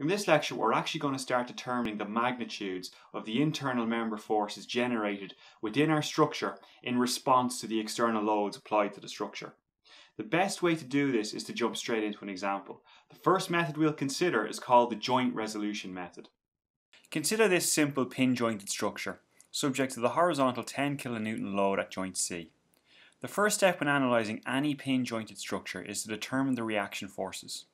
In this lecture, we're actually going to start determining the magnitudes of the internal member forces generated within our structure in response to the external loads applied to the structure. The best way to do this is to jump straight into an example. The first method we'll consider is called the joint resolution method. Consider this simple pin jointed structure, subject to the horizontal 10 kN load at joint C. The first step when analysing any pin jointed structure is to determine the reaction forces.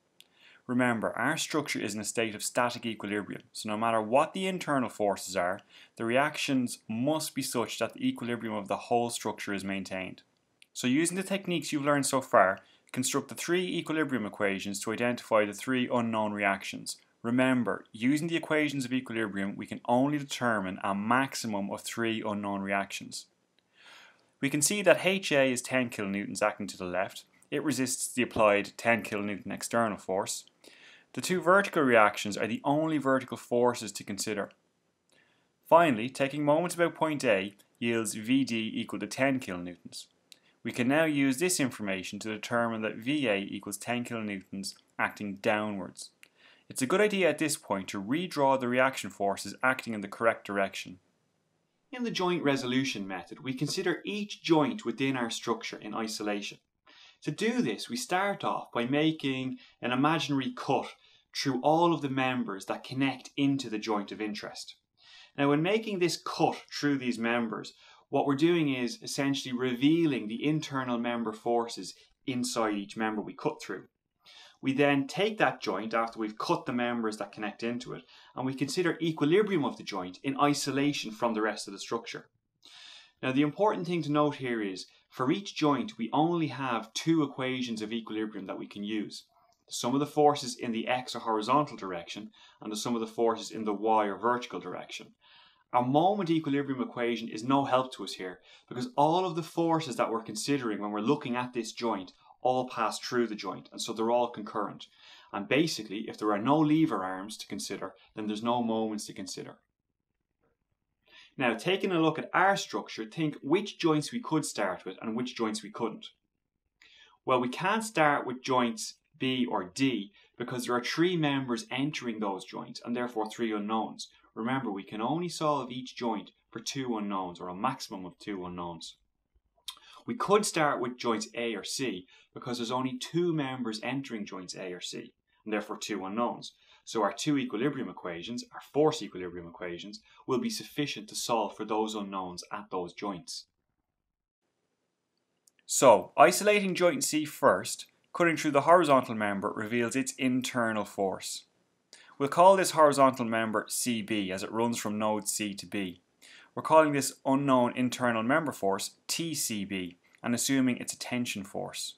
Remember, our structure is in a state of static equilibrium, so no matter what the internal forces are, the reactions must be such that the equilibrium of the whole structure is maintained. So using the techniques you've learned so far, construct the three equilibrium equations to identify the three unknown reactions. Remember, using the equations of equilibrium, we can only determine a maximum of three unknown reactions. We can see that HA is 10 kilonewtons acting to the left, it resists the applied 10 kilonewton external force. The two vertical reactions are the only vertical forces to consider. Finally, taking moments about point A yields Vd equal to 10 kilonewtons. We can now use this information to determine that Va equals 10 kilonewtons acting downwards. It's a good idea at this point to redraw the reaction forces acting in the correct direction. In the joint resolution method, we consider each joint within our structure in isolation. To do this, we start off by making an imaginary cut through all of the members that connect into the joint of interest. Now, when making this cut through these members, what we're doing is essentially revealing the internal member forces inside each member we cut through. We then take that joint after we've cut the members that connect into it and we consider equilibrium of the joint in isolation from the rest of the structure. Now the important thing to note here is for each joint, we only have two equations of equilibrium that we can use. The sum of the forces in the x or horizontal direction and the sum of the forces in the y or vertical direction. Our moment equilibrium equation is no help to us here because all of the forces that we're considering when we're looking at this joint all pass through the joint and so they're all concurrent. And basically, if there are no lever arms to consider, then there's no moments to consider. Now, taking a look at our structure, think which joints we could start with and which joints we couldn't. Well, we can't start with joints B or D because there are three members entering those joints and therefore three unknowns. Remember, we can only solve each joint for two unknowns or a maximum of two unknowns. We could start with joints A or C because there's only two members entering joints A or C and therefore two unknowns. So our two equilibrium equations, our force equilibrium equations, will be sufficient to solve for those unknowns at those joints. So, isolating joint C first, cutting through the horizontal member reveals its internal force. We'll call this horizontal member CB as it runs from node C to B. We're calling this unknown internal member force TCB and assuming it's a tension force.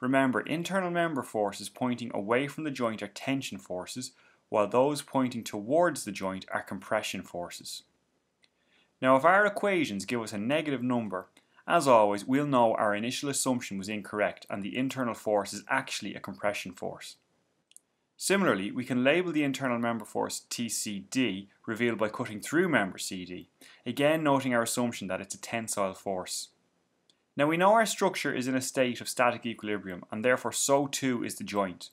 Remember, internal member forces pointing away from the joint are tension forces, while those pointing towards the joint are compression forces. Now if our equations give us a negative number, as always we'll know our initial assumption was incorrect and the internal force is actually a compression force. Similarly, we can label the internal member force TCD, revealed by cutting through member CD, again noting our assumption that it's a tensile force. Now we know our structure is in a state of static equilibrium and therefore so too is the joint.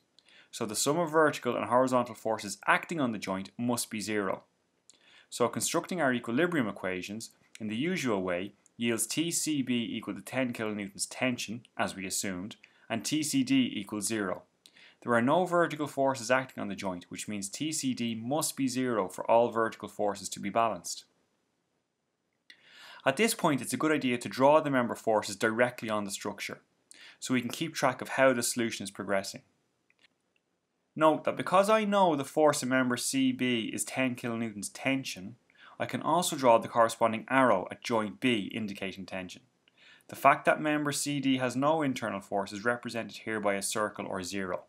So the sum of vertical and horizontal forces acting on the joint must be zero. So constructing our equilibrium equations in the usual way yields TCB equal to 10 kilonewtons tension, as we assumed, and TCD equals zero. There are no vertical forces acting on the joint, which means TCD must be zero for all vertical forces to be balanced. At this point, it's a good idea to draw the member forces directly on the structure, so we can keep track of how the solution is progressing. Note that because I know the force in member CB is 10 kilonewtons tension, I can also draw the corresponding arrow at joint B indicating tension. The fact that member CD has no internal force is represented here by a circle or zero.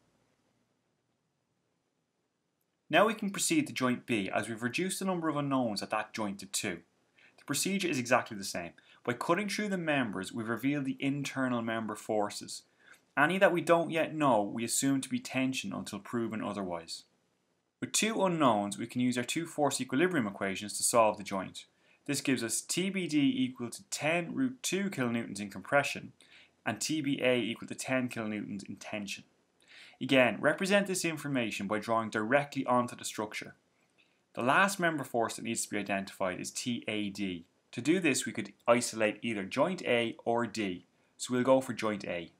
Now we can proceed to joint B as we've reduced the number of unknowns at that joint to 2 procedure is exactly the same. By cutting through the members, we reveal the internal member forces. Any that we don't yet know, we assume to be tension until proven otherwise. With two unknowns, we can use our two force equilibrium equations to solve the joint. This gives us TBD equal to 10 root 2 kilonewtons in compression and TBA equal to 10 kilonewtons in tension. Again, represent this information by drawing directly onto the structure. The last member force that needs to be identified is TAD. To do this, we could isolate either joint A or D, so we'll go for joint A.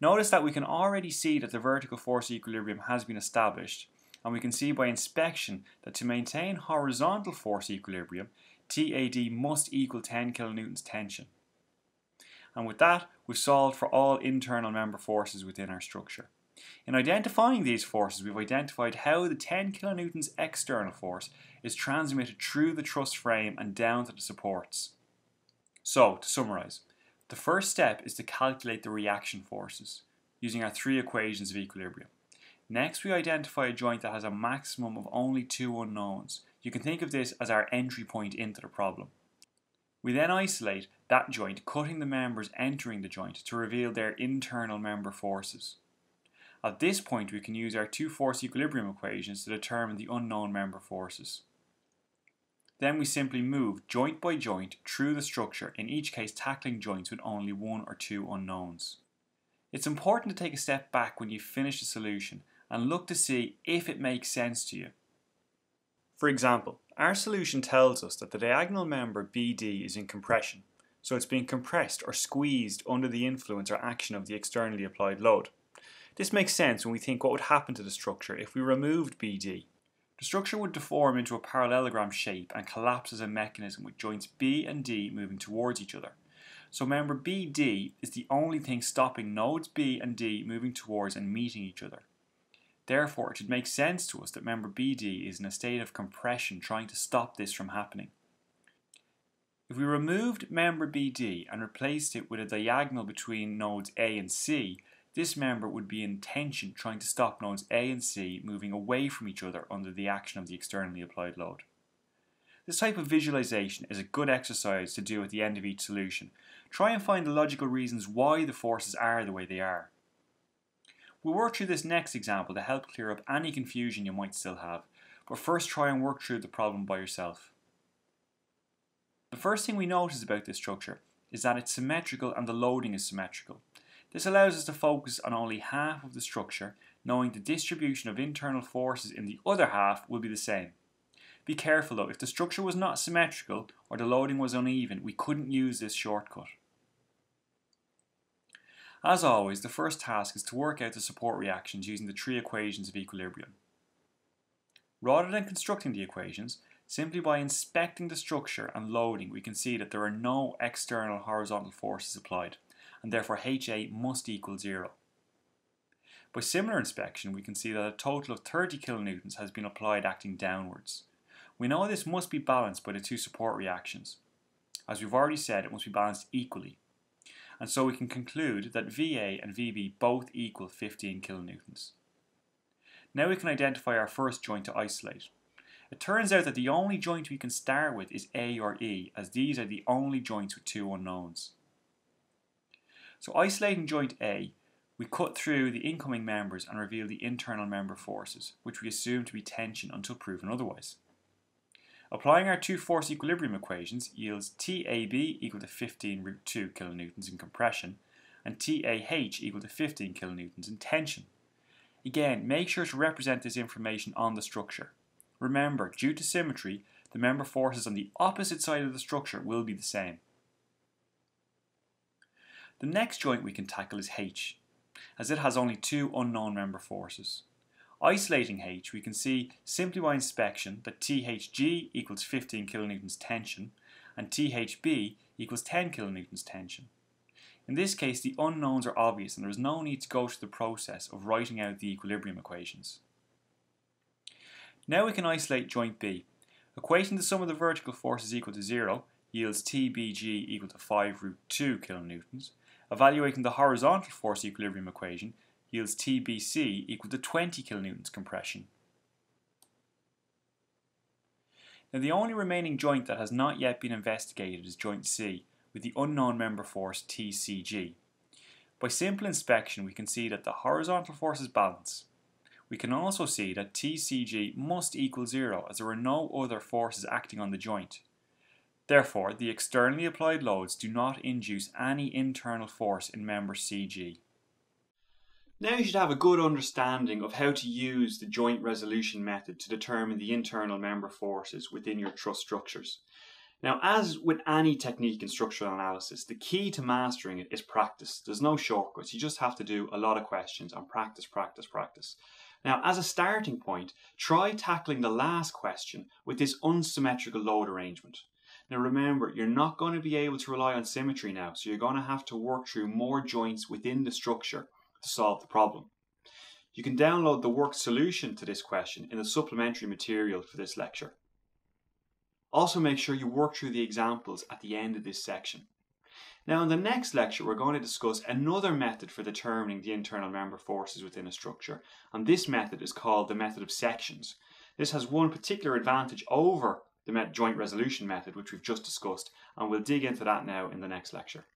Notice that we can already see that the vertical force equilibrium has been established, and we can see by inspection that to maintain horizontal force equilibrium, TAD must equal 10 kilonewtons tension. And with that, we've solved for all internal member forces within our structure. In identifying these forces, we've identified how the 10 kilonewtons external force is transmitted through the truss frame and down to the supports. So, to summarise, the first step is to calculate the reaction forces using our three equations of equilibrium. Next, we identify a joint that has a maximum of only two unknowns. You can think of this as our entry point into the problem. We then isolate that joint, cutting the members entering the joint to reveal their internal member forces. At this point, we can use our two force equilibrium equations to determine the unknown member forces. Then we simply move joint by joint through the structure, in each case tackling joints with only one or two unknowns. It's important to take a step back when you finish the solution and look to see if it makes sense to you. For example, our solution tells us that the diagonal member BD is in compression, so it's being compressed or squeezed under the influence or action of the externally applied load. This makes sense when we think what would happen to the structure if we removed BD. The structure would deform into a parallelogram shape and collapse as a mechanism with joints B and D moving towards each other. So member BD is the only thing stopping nodes B and D moving towards and meeting each other. Therefore, it should make sense to us that member BD is in a state of compression trying to stop this from happening. If we removed member BD and replaced it with a diagonal between nodes A and C, this member would be in tension trying to stop nodes A and C moving away from each other under the action of the externally applied load. This type of visualization is a good exercise to do at the end of each solution. Try and find the logical reasons why the forces are the way they are. We'll work through this next example to help clear up any confusion you might still have, but first try and work through the problem by yourself. The first thing we notice about this structure is that it's symmetrical and the loading is symmetrical. This allows us to focus on only half of the structure, knowing the distribution of internal forces in the other half will be the same. Be careful though, if the structure was not symmetrical or the loading was uneven, we couldn't use this shortcut. As always, the first task is to work out the support reactions using the three equations of equilibrium. Rather than constructing the equations, simply by inspecting the structure and loading we can see that there are no external horizontal forces applied, and therefore HA must equal zero. By similar inspection we can see that a total of 30 kilonewtons has been applied acting downwards. We know this must be balanced by the two support reactions. As we've already said, it must be balanced equally and so we can conclude that VA and VB both equal 15 kilonewtons. Now we can identify our first joint to isolate. It turns out that the only joint we can start with is A or E, as these are the only joints with two unknowns. So isolating joint A, we cut through the incoming members and reveal the internal member forces, which we assume to be tension until proven otherwise. Applying our two force equilibrium equations yields TAB equal to 15 root 2 kilonewtons in compression and TAH equal to 15 kilonewtons in tension. Again, make sure to represent this information on the structure. Remember, due to symmetry, the member forces on the opposite side of the structure will be the same. The next joint we can tackle is H, as it has only two unknown member forces. Isolating H, we can see simply by inspection that THG equals 15 kilonewtons tension and THB equals 10 kilonewtons tension. In this case, the unknowns are obvious and there is no need to go through the process of writing out the equilibrium equations. Now we can isolate joint B. Equating the sum of the vertical forces equal to 0 yields TBG equal to 5 root 2 kilonewtons. Evaluating the horizontal force equilibrium equation yields TBC equal to 20 kilonewtons compression. Now the only remaining joint that has not yet been investigated is joint C, with the unknown member force TCG. By simple inspection we can see that the horizontal forces balance. We can also see that TCG must equal zero as there are no other forces acting on the joint. Therefore, the externally applied loads do not induce any internal force in member CG. Now you should have a good understanding of how to use the joint resolution method to determine the internal member forces within your truss structures. Now, as with any technique in structural analysis, the key to mastering it is practice. There's no shortcuts. You just have to do a lot of questions and practice, practice, practice. Now, as a starting point, try tackling the last question with this unsymmetrical load arrangement. Now remember, you're not going to be able to rely on symmetry now, so you're going to have to work through more joints within the structure to solve the problem. You can download the worked solution to this question in the supplementary material for this lecture. Also make sure you work through the examples at the end of this section. Now in the next lecture we're going to discuss another method for determining the internal member forces within a structure and this method is called the method of sections. This has one particular advantage over the joint resolution method which we've just discussed and we'll dig into that now in the next lecture.